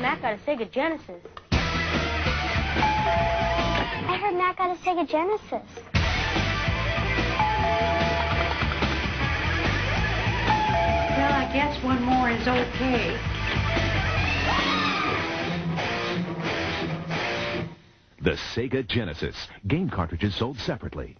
Matt got a Sega Genesis. I heard Matt got a Sega Genesis. Well, I guess one more is okay. The Sega Genesis. Game cartridges sold separately.